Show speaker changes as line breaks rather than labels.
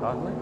Godly?